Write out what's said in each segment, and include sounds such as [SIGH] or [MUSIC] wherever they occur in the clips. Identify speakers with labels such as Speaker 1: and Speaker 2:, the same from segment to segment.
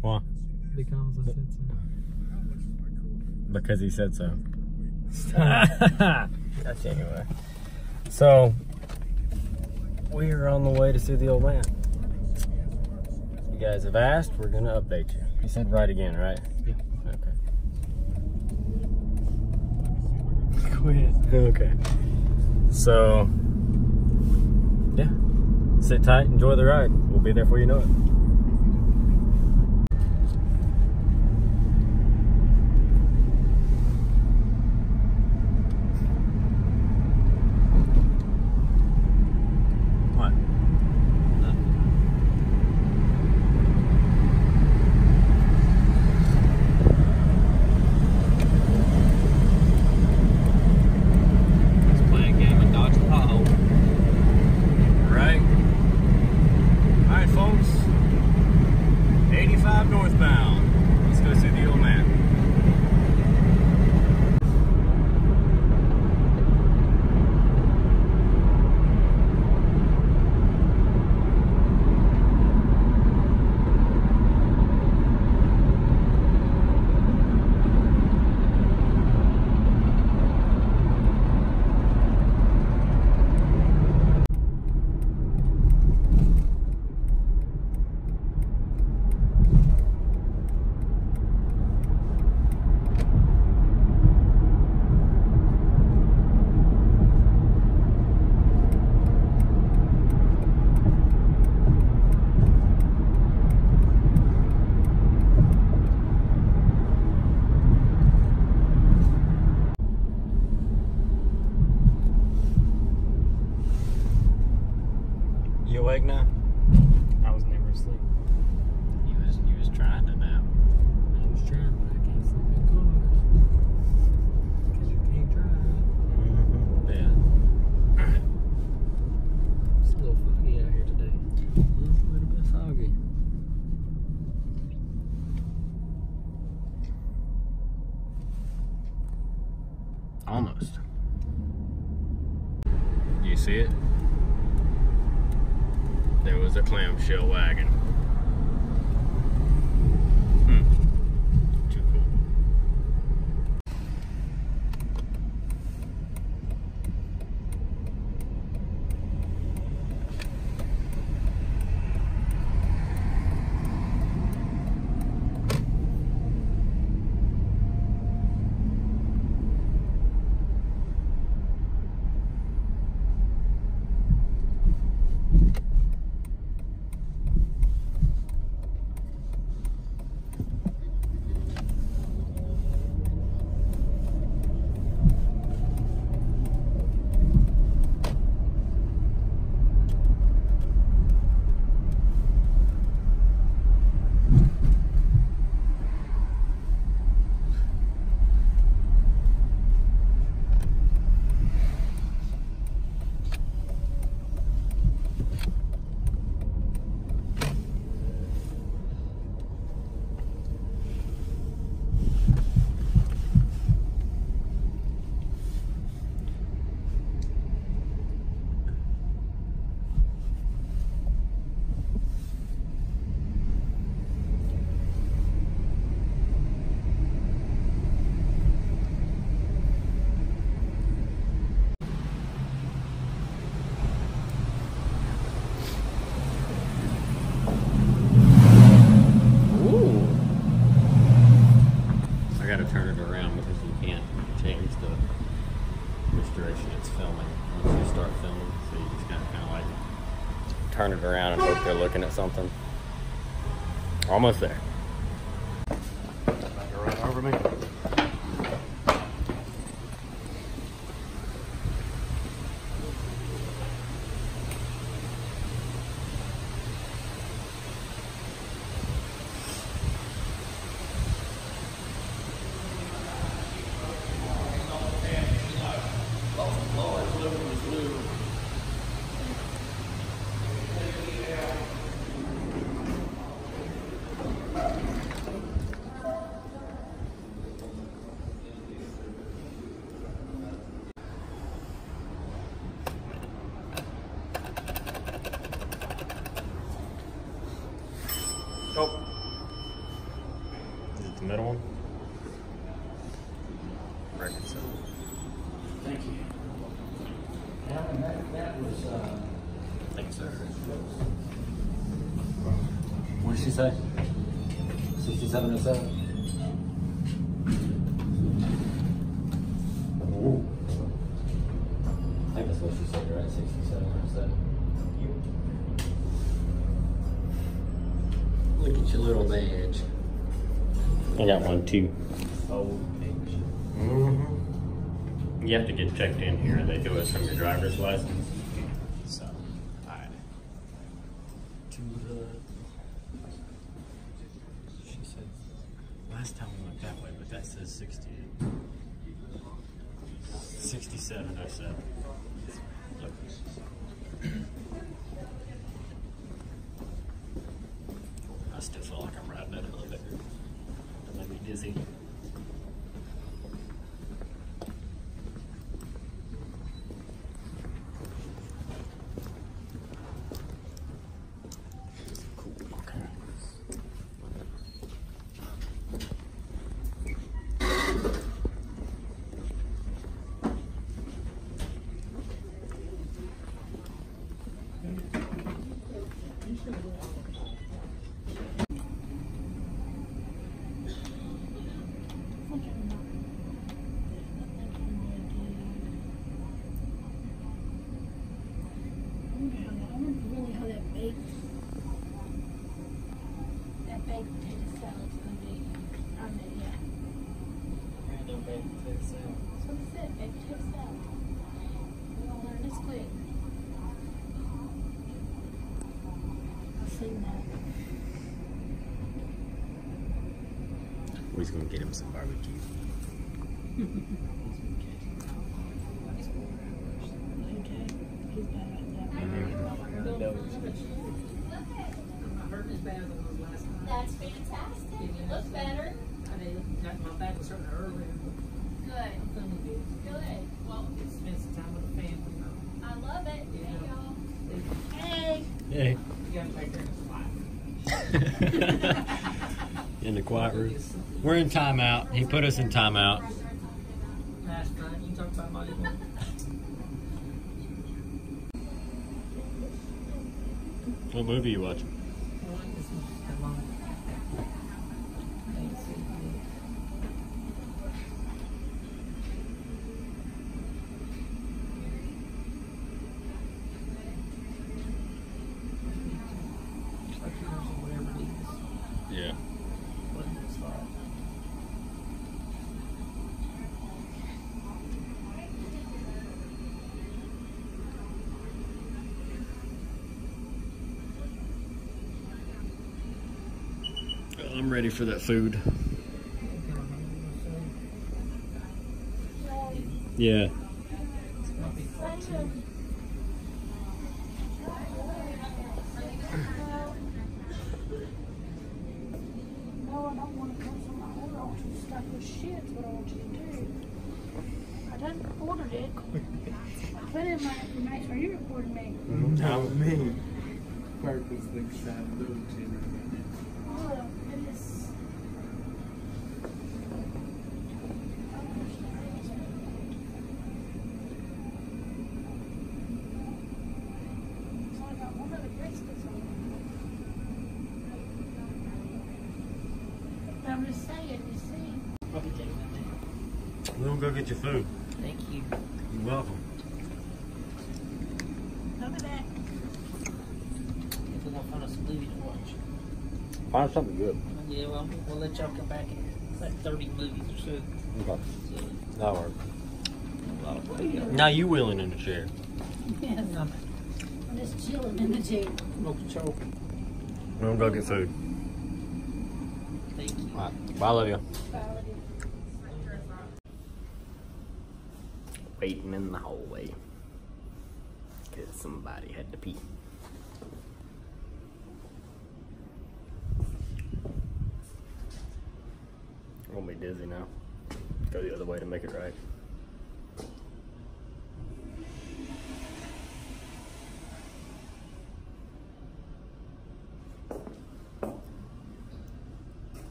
Speaker 1: Why?
Speaker 2: Because I said so.
Speaker 1: Because he said so. [LAUGHS] That's anyway. So, we are on the way to see the old man. You guys have asked, we're gonna update you. He said right again, right?
Speaker 2: Yeah.
Speaker 1: Okay.
Speaker 2: Quit.
Speaker 1: Okay. So, yeah. Sit tight, enjoy the ride. We'll be there before you know it. See it? There was a clamshell wagon. Hmm. Too cool. Ooh. I gotta turn it around because you can't change the which direction it's filming once you start filming. So you just gotta kind of like turn it around and hope they're looking at something. Almost there.
Speaker 3: Say? Sixty-seven oh seven? I think that's what she said, right, sixty-seven oh seven?
Speaker 4: Look at your little badge.
Speaker 1: I got one too.
Speaker 4: Old picture.
Speaker 1: Mm-hmm. You have to get checked in here. They do it from your driver's license. So, alright.
Speaker 4: To the. She said.
Speaker 1: Last time we went that way, but that says 60. 6707. Look. I still feel like I'm riding that elevator. That made me dizzy.
Speaker 5: Thank you.
Speaker 1: We're just gonna get him some barbecue.
Speaker 5: Okay, he's bad at that.
Speaker 6: That's fantastic. You look better.
Speaker 2: I did. My back was hurting earlier.
Speaker 6: Good.
Speaker 2: I'm feeling good.
Speaker 6: Good. Well,
Speaker 2: Get spend some time with the family.
Speaker 6: I love it. Hey, y'all.
Speaker 5: Hey,
Speaker 1: Hey.
Speaker 2: You gotta take care of the flight. [LAUGHS] [LAUGHS]
Speaker 1: in the quiet room. We're in timeout. He put us in timeout. What movie are you watching?
Speaker 2: one. This is the long. Thanks. Whatever it is,
Speaker 1: Yeah.
Speaker 2: what it looks like.
Speaker 1: I'm ready for that food. Yeah.
Speaker 5: no, I don't wanna come from my order, I want you to stop your shit, is what I want you to do. I done ordered it. I put in my information, are you recording me?
Speaker 4: Not me. Purposely decided to do it.
Speaker 5: Oh, it is. It's only got one other biscuits on it. But I'm just saying, you see.
Speaker 2: I'll be taking it down.
Speaker 1: We'll go get your food.
Speaker 2: Thank you.
Speaker 1: You're welcome.
Speaker 5: Look at that.
Speaker 2: If we're gonna find us a movie to watch.
Speaker 1: Find something good.
Speaker 2: Yeah, well, we'll let y'all come back in like 30 movies or so.
Speaker 1: Okay.
Speaker 2: so
Speaker 1: That'll work.
Speaker 2: a lot of play.
Speaker 1: Now you willing in the chair.
Speaker 5: Yes, [LAUGHS]
Speaker 2: I'm
Speaker 5: I'm just chilling in the chair.
Speaker 2: no control.
Speaker 1: We'll go get food. Alright. Love you. Waiting in the hallway. Because somebody had to pee. I'm gonna be dizzy now. Go the other way to make it right.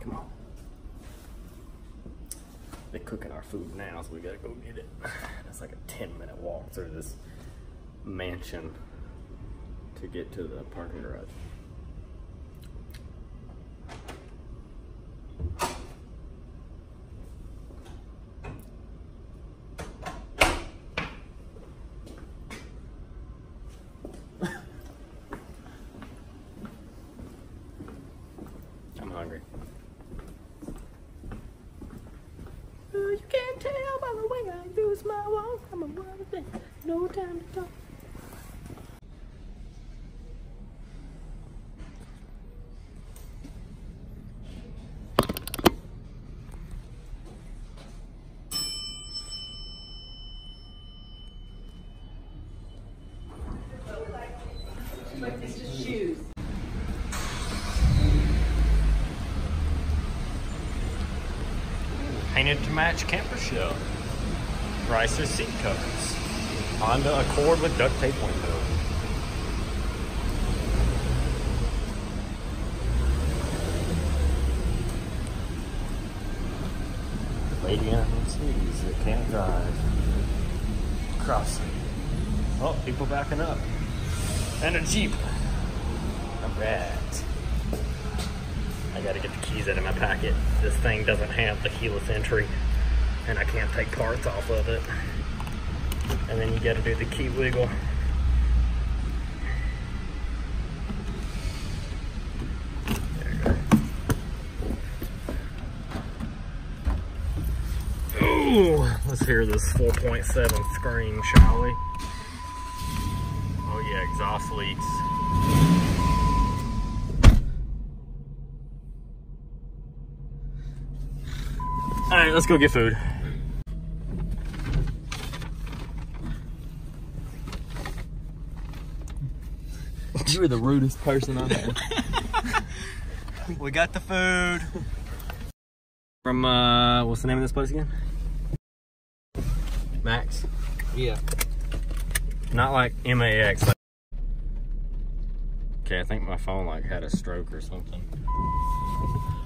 Speaker 1: Come on. they're cooking our food now, so we gotta go get it. [LAUGHS] It's like a 10 minute walk through this mansion to get to the parking garage. I'm hungry. you can't tell by the my. I'm a. No time to talk. Painted to match camper shell. Ricer seat covers. Honda Accord with duct tape window. Lady on Mercedes that can't drive. Crossing. Oh, people backing up. And a Jeep. Alright. I gotta get the keys out of my packet. This thing doesn't have the keyless entry and I can't take parts off of it. And then you gotta do the key wiggle. Let's hear this 4.7 scream, shall we? Oh yeah, exhaust leaks. All right, let's go get food.
Speaker 2: You were the rudest person I met. [LAUGHS]
Speaker 1: We got the food. From, uh, what's the name of this place again? Max?
Speaker 2: yeah.
Speaker 1: Not like M-A-X. Like... Okay, I think my phone like had a stroke or something.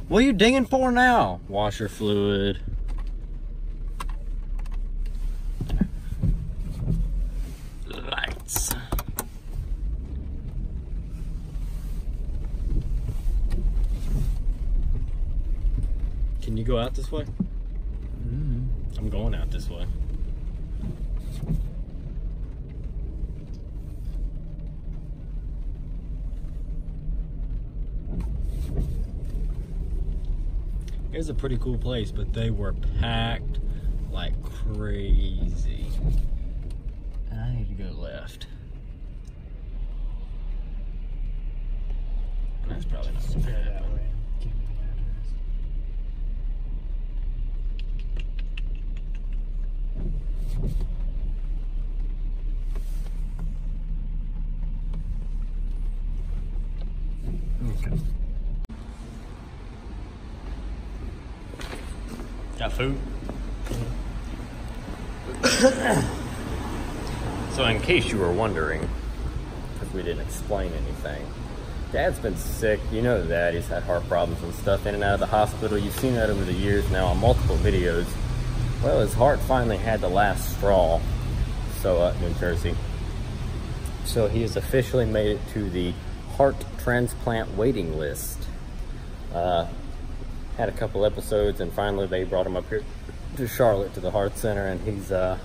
Speaker 1: What are you dinging for now? Washer fluid. Lights. Can you go out this way? Mm-hmm. I'm going out this way. It's a pretty cool place, but they were packed like crazy. And I need to go left. That's probably not bad. So, in case you were wondering, because we didn't explain anything, Dad's been sick. You know that. He's had heart problems and stuff in and out of the hospital. You've seen that over the years now on multiple videos. Well, his heart finally had the last straw. So, uh, New Jersey. So, he has officially made it to the heart transplant waiting list. Uh, had a couple episodes and finally they brought him up here to Charlotte to the heart center and he's uh,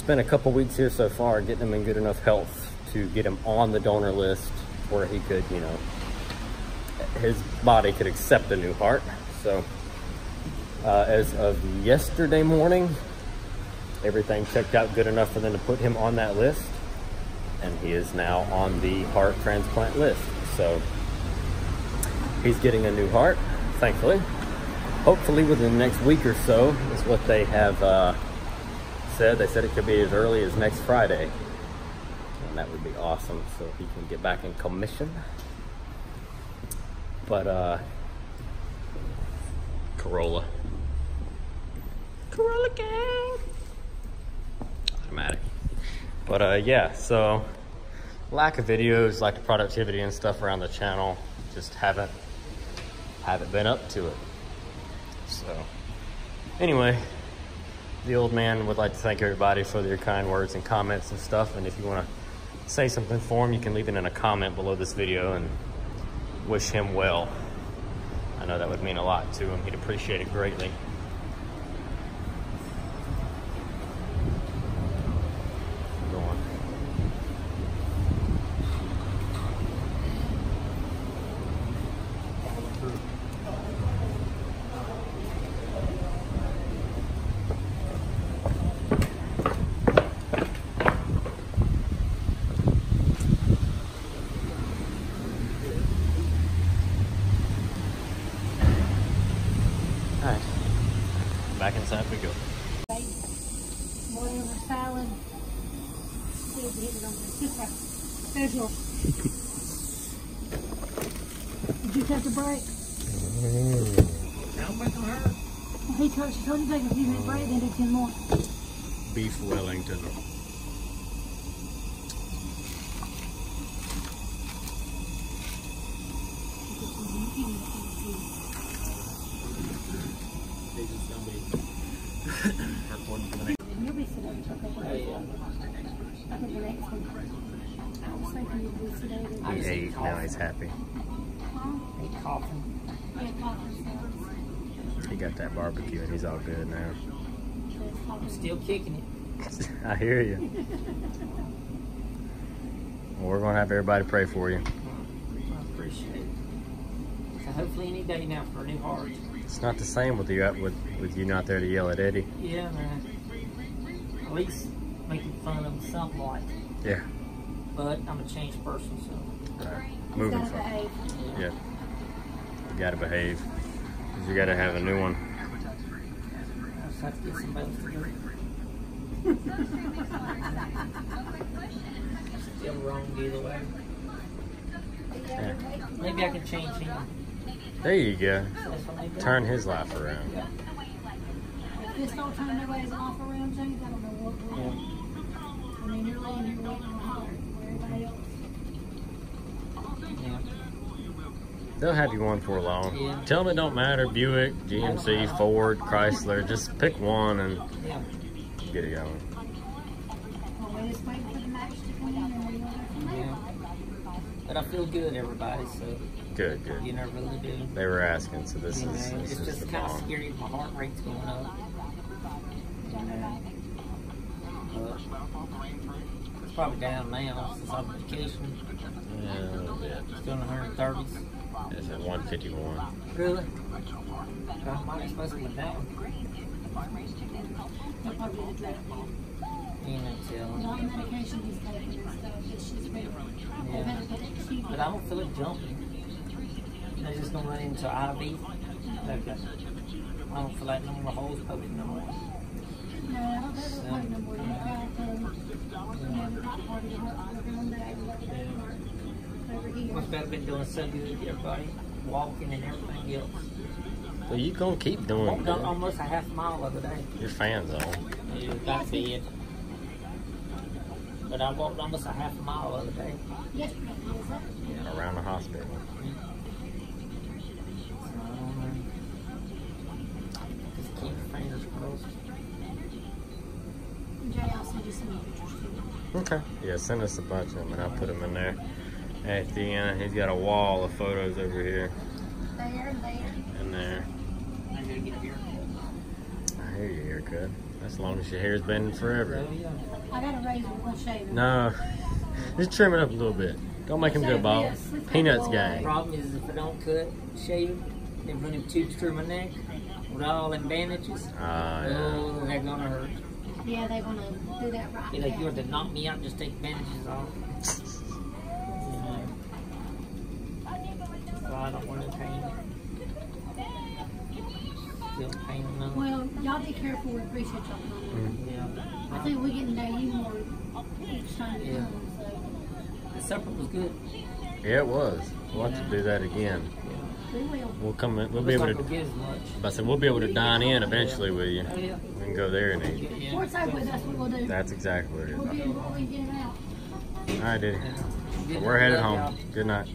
Speaker 1: spent a couple weeks here so far getting him in good enough health to get him on the donor list where he could, you know, his body could accept a new heart. So uh, as of yesterday morning, everything checked out good enough for them to put him on that list and he is now on the heart transplant list. So he's getting a new heart thankfully. Hopefully within the next week or so is what they have uh, said. They said it could be as early as next Friday. And that would be awesome so he can get back in commission. But, uh, Corolla. Corolla gang! Automatic. But, uh, yeah, so lack of videos, lack of productivity and stuff around the channel. Just haven't haven't been up to it. So Anyway, the old man would like to thank everybody for their kind words and comments and stuff. And if you want to say something for him, you can leave it in a comment below this video and wish him well. I know that would mean a lot to him. He'd appreciate it greatly. Go on. All right. Back inside we go.
Speaker 5: Whatever salad. See if he hit it on there. This way. There's yours. Did you catch a break?
Speaker 2: How much?
Speaker 5: He told, she told you take a few minute break, then do ten more.
Speaker 1: Beef Wellington.
Speaker 5: You'll be sedated for a couple days. I think the next one. I was thinking you'd be sedated.
Speaker 1: He ate, now he's happy.
Speaker 5: Huh?
Speaker 2: Ain't coughing.
Speaker 5: Yeah, coffee sounds.
Speaker 1: He got that barbecue and he's all good now.
Speaker 2: I'm still kicking it. [LAUGHS]
Speaker 1: I hear you. Well, we're gonna have everybody pray for you.
Speaker 2: I appreciate it. So hopefully any day now for a new heart.
Speaker 1: It's not the same with you with with you not there to yell at Eddie.
Speaker 2: Yeah, man. At least making fun of something like.
Speaker 1: Yeah.
Speaker 2: But I'm a changed person, so.
Speaker 1: Right. Moving
Speaker 5: gotta
Speaker 1: from.
Speaker 5: behave.
Speaker 1: Yeah. You gotta behave. 'Cause you gotta have a new one.
Speaker 2: I just have to get somebody else to do it. Still wrong either way.
Speaker 1: Yeah.
Speaker 2: Maybe I can change him.
Speaker 1: There you go.
Speaker 2: That's what I do.
Speaker 1: Turn his life around.
Speaker 2: Yeah.
Speaker 5: If this don't turn their ways off around James, I don't know what will. I mean, you're laying here waiting on holler for everybody else.
Speaker 2: Yeah.
Speaker 1: They'll have you one for long. Tell them it don't matter. Buick, GMC, Ford, Chrysler. Just pick one and get it going.
Speaker 5: Well, we just wait for the match to come in and we go from there.
Speaker 2: Yeah. But I feel good, everybody, so
Speaker 1: Good, good.
Speaker 2: you never really do.
Speaker 1: They were asking, so this
Speaker 2: You know,
Speaker 1: is this
Speaker 2: it's
Speaker 1: is
Speaker 2: just
Speaker 1: the
Speaker 2: kind of scary my heart rate's going up. You know. But it's probably down now since I'm on vacation.
Speaker 1: Yeah, a little bit.
Speaker 2: Still in the 130s.
Speaker 1: It's at 151.
Speaker 2: Really? God, mine supposed to be
Speaker 5: the it's
Speaker 2: Yeah. But I don't feel it jumping. They're just gonna run into IV. Okay. I don't feel like no more holes poking no more.
Speaker 5: No, I don't a point no more.
Speaker 2: Must have been doing so good, with everybody. Walking and everything else.
Speaker 1: Well, you gonna keep doing
Speaker 2: Walked
Speaker 1: good.
Speaker 2: almost a half mile the other day.
Speaker 1: Your fans on.
Speaker 2: Yeah, got fed. But I walked almost a half mile the other day.
Speaker 5: Yesterday, was
Speaker 1: around the hospital.
Speaker 2: Just keep your fingers crossed.
Speaker 5: Jay, I'll send you some pictures.
Speaker 1: Okay. Yeah, send us a bunch of them and I'll put them in there. At the end, he's got a wall of photos over here
Speaker 5: There, there.
Speaker 1: and there.
Speaker 2: I gotta get a haircut.
Speaker 1: I hear your haircut. That's as long as your hair's been forever.
Speaker 2: Oh.
Speaker 5: I got a razor, one shaver.
Speaker 1: No, just trim it up a little bit. Don't make him go bald. Peanuts
Speaker 2: The problem is if I don't cut, shave, they run them tubes through my neck with all them bandages.
Speaker 1: Ah, yeah.
Speaker 2: Oh, they're gonna hurt.
Speaker 5: Yeah, they want to do that right.
Speaker 2: Like
Speaker 5: now.
Speaker 2: you were to knock me out, just take bandages off. You know. So I don't want to pain. Feel pain enough.
Speaker 5: Well, y'all be careful. We appreciate y'all coming.
Speaker 2: Yeah.
Speaker 5: I think we get to know you more each time you
Speaker 2: Yeah.
Speaker 5: come. So
Speaker 2: The supper was good.
Speaker 1: Yeah, it was. We'll have to do that again.
Speaker 5: we will.
Speaker 1: We'll come in. We'll
Speaker 2: Looks
Speaker 1: be able to.
Speaker 2: we'll get as much.
Speaker 1: I said we'll be able to dine in eventually with you.
Speaker 2: Oh, yeah.
Speaker 1: We can go there and eat.
Speaker 2: Yeah, yeah.
Speaker 5: Port's over. That's we'll do.
Speaker 1: That's exactly what it is.
Speaker 5: We'll
Speaker 1: is.
Speaker 5: get we'll get it out.
Speaker 1: All right, Diddy.
Speaker 2: Yeah.
Speaker 1: We're headed home. Good night.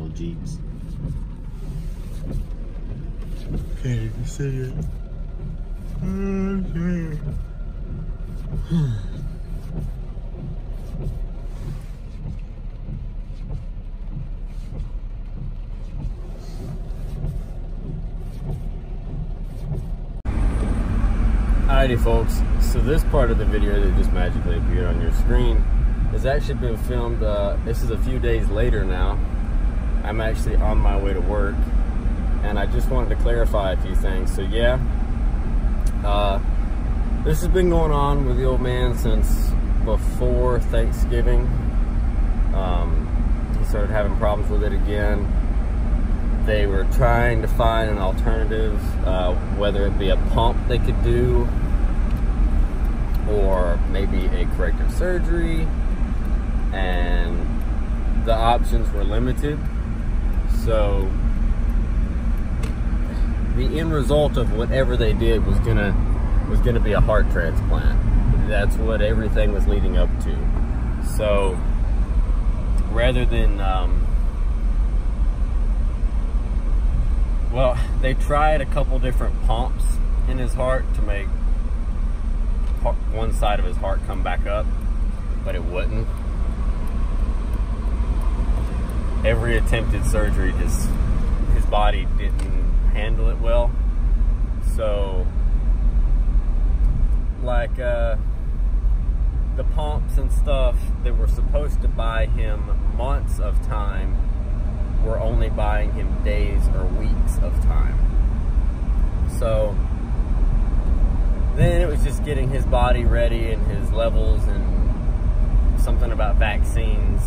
Speaker 1: old Jeeps. Can't even see it. Alrighty folks, so this part of the video that just magically appeared on your screen has actually been filmed, uh, this is a few days later now. I'm actually on my way to work and I just wanted to clarify a few things. So yeah, uh, this has been going on with the old man since before Thanksgiving. Um, he started having problems with it again. They were trying to find an alternative, uh, whether it be a pump they could do, or maybe a corrective surgery, and the options were limited. So the end result of whatever they did was gonna was gonna be a heart transplant. That's what everything was leading up to. So rather than um, well, they tried a couple different pumps in his heart to make one side of his heart come back up, but it wouldn't. Every attempted surgery just his body didn't handle it well. So like uh, the pumps and stuff that were supposed to buy him months of time were only buying him days or weeks of time. So then it was just getting his body ready and his levels and something about vaccines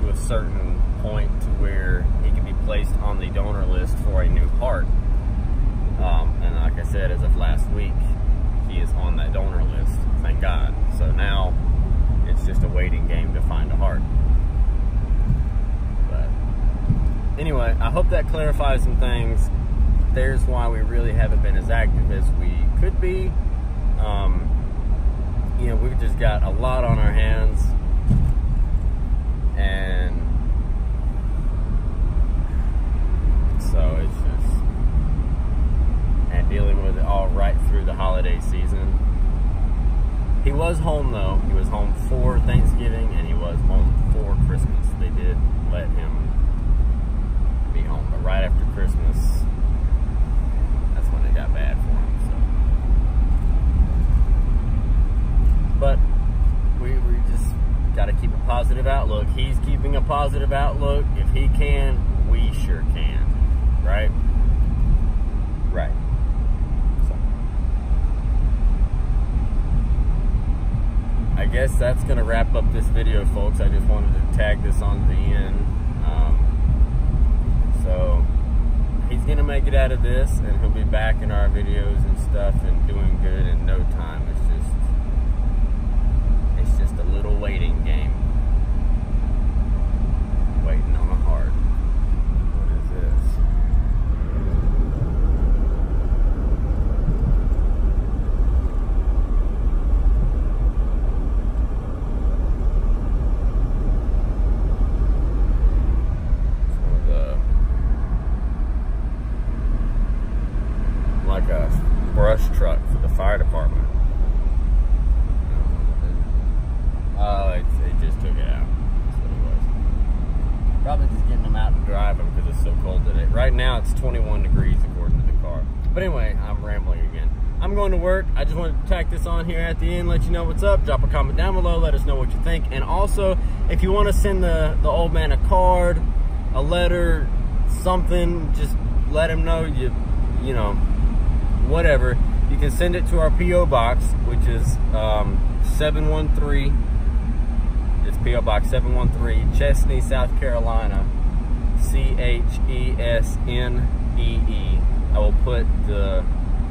Speaker 1: to a certain point to where he can be placed on the donor list for a new heart. Um, and like I said, as of last week, he is on that donor list, thank God. So now it's just a waiting game to find a heart. But anyway, I hope that clarifies some things. There's why we really haven't been as active as we could be. Um, you know, we've just got a lot on our hands. And so it's just, and dealing with it all right through the holiday season. He was home though. He was home for Thanksgiving and he was home for Christmas. They did let him right after Christmas, that's when it got bad for him. So, but we we just got to keep a positive outlook. He's keeping a positive outlook. If he can, we sure can. Right? Right. So. I guess that's going to wrap up this video, folks. I just wanted to tag this on to the end. So, he's to make it out of this, and he'll be back in our videos and stuff and doing good in no time. It's just, it's just a little waiting game. Waiting on a heart. What is this? Sort of the like a brush truck for the fire department. Oh, it, it just took it out. That's what it was. Probably just getting them out to drive them because it's so cold today. Right now it's 21 degrees according to the car. But anyway, I'm rambling again. I'm going to work. I just wanted to tack this on here at the end, you know what's up. Drop a comment down below, let us know what you think. And also, if you want to send the, the old man a card, a letter, something, just let him know you, you know, whatever. You can send it to our P.O. Box, which is um, 713, it's P.O. Box 713, Chesnee, South Carolina, C-H-E-S-N-E-E. I will put the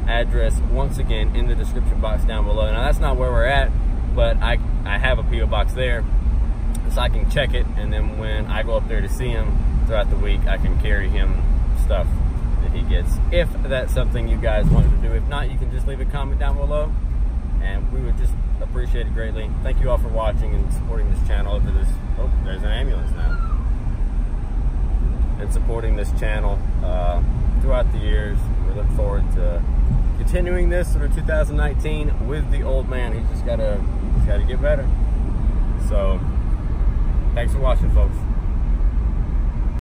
Speaker 1: address once again in the description box down below. Now that's not where we're at, but I, I have a P.O. Box there, so I can check it, and then when I go up there to see him throughout the week, I can carry him stuff that he gets. If that's something you guys wanted to do. If not, you can just leave a comment down below, and we would just appreciate it greatly. Thank you all for watching and supporting this channel over this. Oh, there's an ambulance now. and supporting this channel uh, throughout the years. We look forward to continuing this through 2019 with the old man. He's just gotta, he's gotta get better. So, thanks for watching, folks.